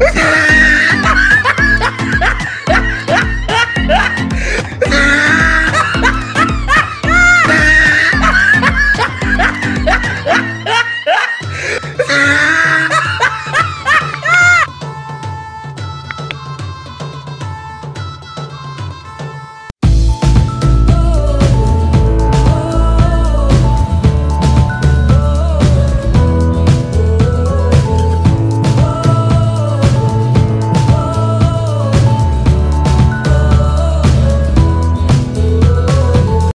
¡Ah!